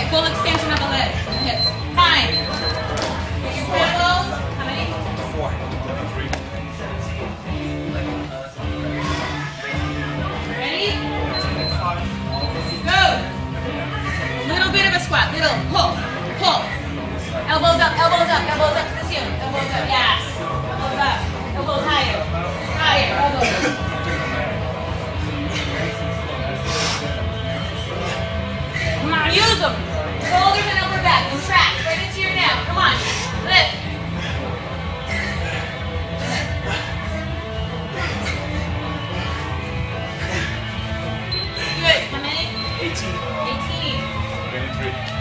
Okay, full extension of the leg. Hips. Fine. Four. How many? Four. Ready? Go. A little bit of a squat. Little pull. Awesome. Shoulders and upper back. Contract right into your down. Come on. Lift. Good. How many? 18. 18. 23.